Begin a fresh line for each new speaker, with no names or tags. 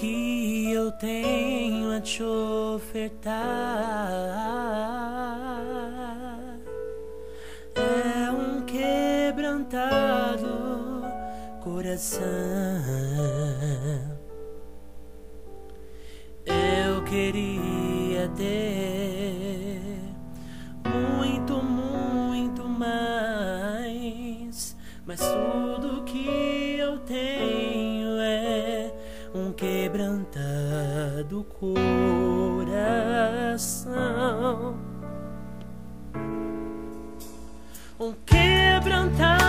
que eu tenho a te ofertar é um quebrantado coração. Eu queria ter muito, muito mais, mas tudo que eu tenho porta do coração. Um quebrantar.